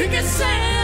You can say